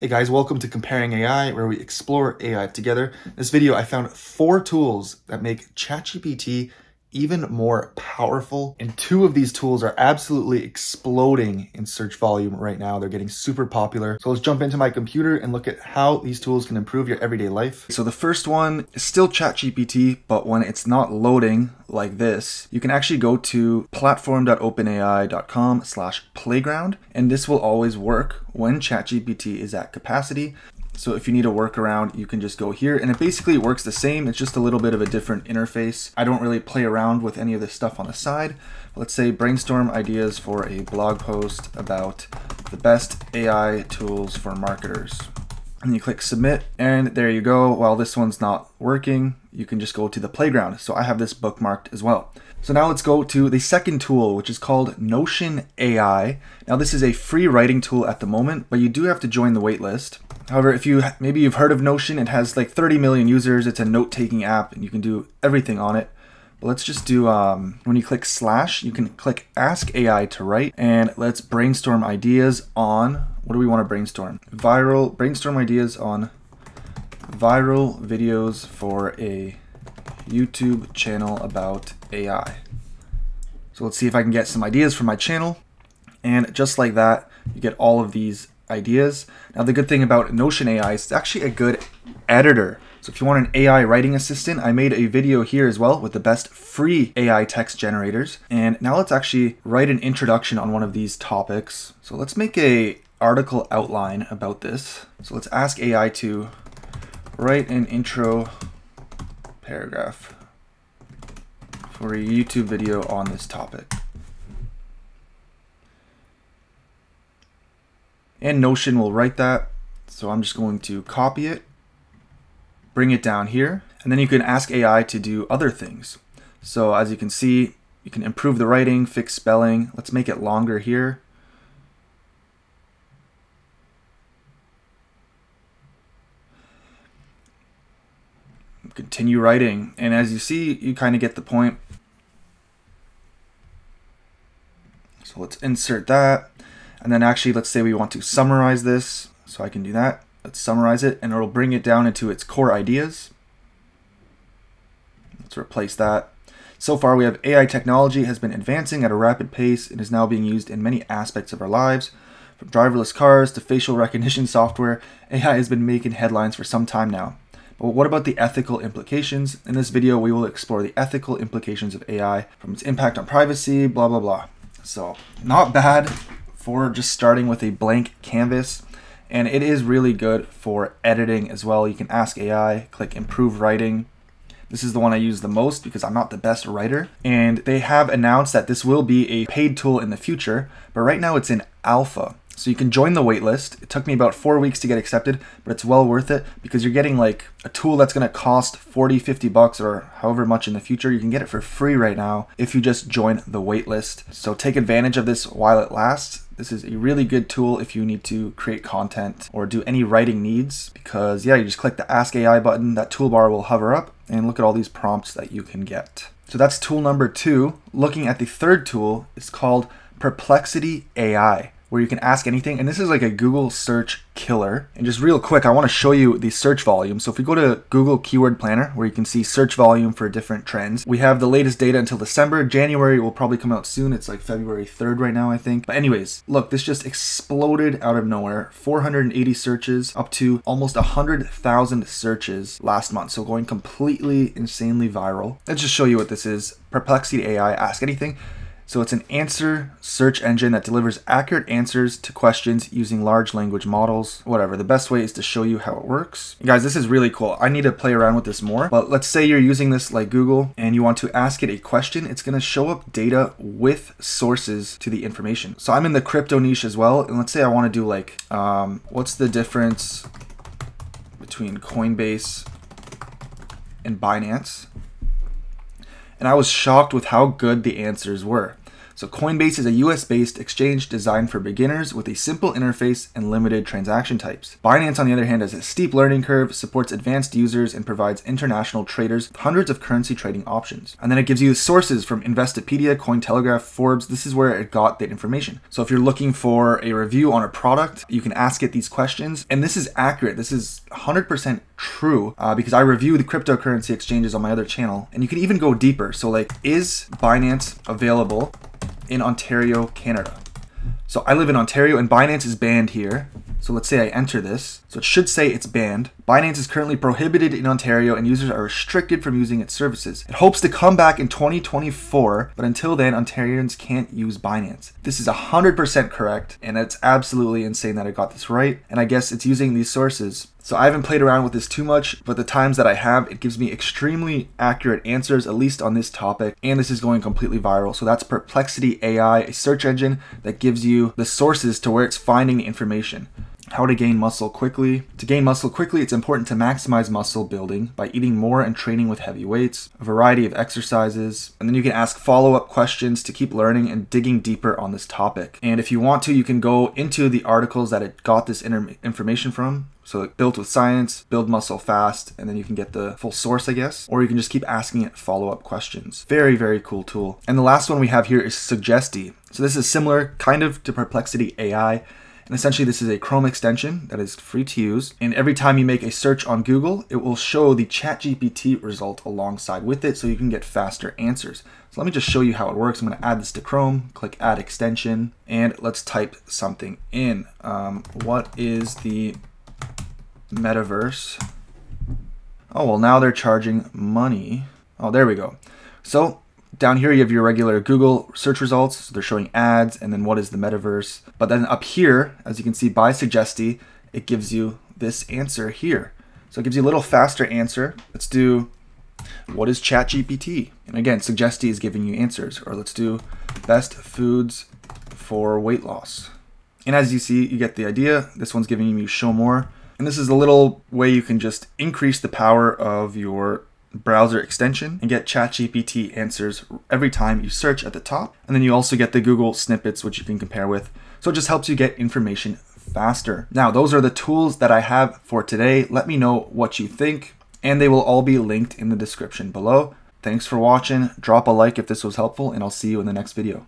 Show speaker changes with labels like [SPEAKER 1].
[SPEAKER 1] Hey guys, welcome to Comparing AI, where we explore AI together. In this video, I found four tools that make ChatGPT even more powerful. And two of these tools are absolutely exploding in search volume right now. They're getting super popular. So let's jump into my computer and look at how these tools can improve your everyday life. So the first one is still ChatGPT, but when it's not loading like this, you can actually go to platform.openai.com slash playground, and this will always work when ChatGPT is at capacity. So if you need a workaround, you can just go here and it basically works the same. It's just a little bit of a different interface. I don't really play around with any of this stuff on the side. Let's say brainstorm ideas for a blog post about the best AI tools for marketers. And you click submit and there you go. While this one's not working, you can just go to the playground. So I have this bookmarked as well. So now let's go to the second tool, which is called Notion AI. Now this is a free writing tool at the moment, but you do have to join the waitlist. However, if you maybe you've heard of Notion, it has like 30 million users. It's a note-taking app, and you can do everything on it. But let's just do um, when you click slash, you can click Ask AI to write, and let's brainstorm ideas on what do we want to brainstorm? Viral brainstorm ideas on viral videos for a YouTube channel about AI. So let's see if I can get some ideas for my channel. And just like that, you get all of these ideas. Now the good thing about Notion AI is it's actually a good editor. So if you want an AI writing assistant, I made a video here as well with the best free AI text generators. And now let's actually write an introduction on one of these topics. So let's make a article outline about this. So let's ask AI to write an intro paragraph for a YouTube video on this topic. And Notion will write that. So I'm just going to copy it, bring it down here, and then you can ask AI to do other things. So as you can see, you can improve the writing, fix spelling. Let's make it longer here. Continue writing. And as you see, you kind of get the point. So let's insert that. And then actually, let's say we want to summarize this. So I can do that. Let's summarize it and it'll bring it down into its core ideas. Let's replace that. So far, we have AI technology has been advancing at a rapid pace and is now being used in many aspects of our lives. From driverless cars to facial recognition software, AI has been making headlines for some time now. But what about the ethical implications? In this video, we will explore the ethical implications of AI from its impact on privacy, blah, blah, blah. So, not bad for just starting with a blank canvas. And it is really good for editing as well. You can ask AI, click improve writing. This is the one I use the most because I'm not the best writer. And they have announced that this will be a paid tool in the future, but right now it's in alpha. So you can join the waitlist. It took me about four weeks to get accepted, but it's well worth it because you're getting like a tool that's gonna cost 40, 50 bucks or however much in the future. You can get it for free right now if you just join the waitlist. So take advantage of this while it lasts. This is a really good tool if you need to create content or do any writing needs because yeah, you just click the Ask AI button, that toolbar will hover up and look at all these prompts that you can get. So that's tool number two. Looking at the third tool is called Perplexity AI where you can ask anything. And this is like a Google search killer. And just real quick, I want to show you the search volume. So if we go to Google Keyword Planner, where you can see search volume for different trends, we have the latest data until December. January will probably come out soon. It's like February 3rd right now, I think. But anyways, look, this just exploded out of nowhere. 480 searches up to almost 100,000 searches last month. So going completely insanely viral. Let's just show you what this is. Perplexity AI, ask anything. So it's an answer search engine that delivers accurate answers to questions using large language models. Whatever, the best way is to show you how it works. Guys, this is really cool. I need to play around with this more. But let's say you're using this like Google and you want to ask it a question. It's gonna show up data with sources to the information. So I'm in the crypto niche as well. And let's say I wanna do like, um, what's the difference between Coinbase and Binance? and I was shocked with how good the answers were. So Coinbase is a US-based exchange designed for beginners with a simple interface and limited transaction types. Binance, on the other hand, has a steep learning curve, supports advanced users, and provides international traders hundreds of currency trading options. And then it gives you sources from Investopedia, Cointelegraph, Forbes. This is where it got that information. So if you're looking for a review on a product, you can ask it these questions. And this is accurate. This is 100% true uh, because I review the cryptocurrency exchanges on my other channel. And you can even go deeper. So like, is Binance available in Ontario, Canada? So I live in Ontario and Binance is banned here. So let's say I enter this. So it should say it's banned. Binance is currently prohibited in Ontario and users are restricted from using its services. It hopes to come back in 2024, but until then, Ontarians can't use Binance. This is 100% correct, and it's absolutely insane that I got this right. And I guess it's using these sources so I haven't played around with this too much, but the times that I have, it gives me extremely accurate answers, at least on this topic, and this is going completely viral. So that's Perplexity AI, a search engine that gives you the sources to where it's finding the information. How to gain muscle quickly. To gain muscle quickly, it's important to maximize muscle building by eating more and training with heavy weights, a variety of exercises, and then you can ask follow up questions to keep learning and digging deeper on this topic. And if you want to, you can go into the articles that it got this information from. So built with science, build muscle fast, and then you can get the full source, I guess. Or you can just keep asking it follow-up questions. Very, very cool tool. And the last one we have here is Suggesty. So this is similar kind of to Perplexity AI. And essentially, this is a Chrome extension that is free to use. And every time you make a search on Google, it will show the ChatGPT result alongside with it so you can get faster answers. So let me just show you how it works. I'm going to add this to Chrome, click Add Extension, and let's type something in. Um, what is the metaverse. Oh, well, now they're charging money. Oh, there we go. So down here, you have your regular Google search results. So they're showing ads and then what is the metaverse. But then up here, as you can see by Suggesty, it gives you this answer here. So it gives you a little faster answer. Let's do what is ChatGPT? And again, Suggesty is giving you answers. Or let's do best foods for weight loss. And as you see, you get the idea. This one's giving you show more. And this is a little way you can just increase the power of your browser extension and get ChatGPT answers every time you search at the top. And then you also get the Google snippets, which you can compare with. So it just helps you get information faster. Now, those are the tools that I have for today. Let me know what you think, and they will all be linked in the description below. Thanks for watching. Drop a like if this was helpful, and I'll see you in the next video.